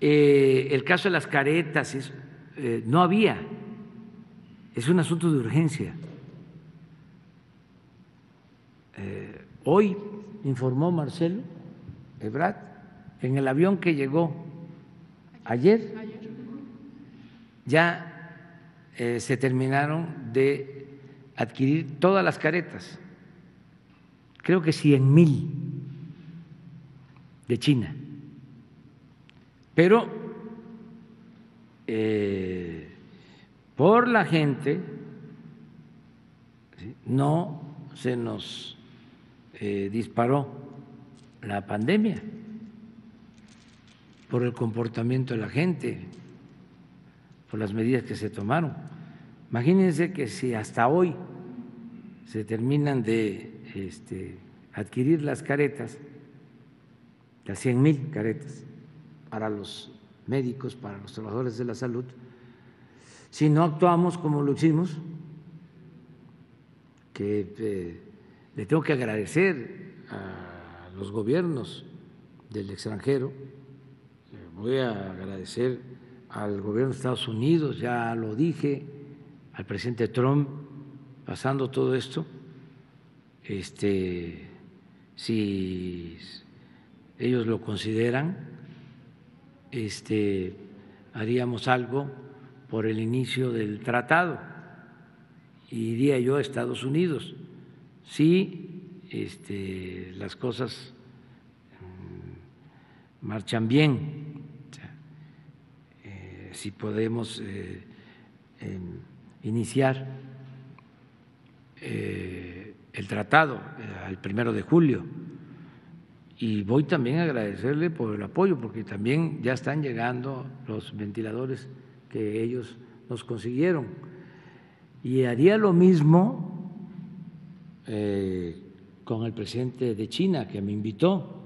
Eh, el caso de las caretas, eh, no había. Es un asunto de urgencia. Eh, hoy informó Marcelo Ebrard en el avión que llegó ayer, ya se terminaron de adquirir todas las caretas, creo que cien mil de China. Pero eh, por la gente no se nos eh, disparó la pandemia, por el comportamiento de la gente, por las medidas que se tomaron. Imagínense que si hasta hoy se terminan de este, adquirir las caretas, las 100 mil caretas para los médicos, para los trabajadores de la salud, si no actuamos como lo hicimos, que eh, le tengo que agradecer a los gobiernos del extranjero, voy a agradecer al gobierno de Estados Unidos, ya lo dije, al presidente Trump, pasando todo esto, este, si ellos lo consideran, este, haríamos algo por el inicio del tratado. Iría yo a Estados Unidos. Si este, las cosas mm, marchan bien, eh, si podemos eh, em, iniciar eh, el tratado al primero de julio y voy también a agradecerle por el apoyo, porque también ya están llegando los ventiladores que ellos nos consiguieron. Y haría lo mismo eh, con el presidente de China, que me invitó